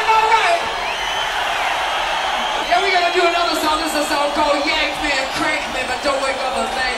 I know. Yeah, we're gonna do another song. This is a song called Yank Me, Crank Me, but don't wake up a man.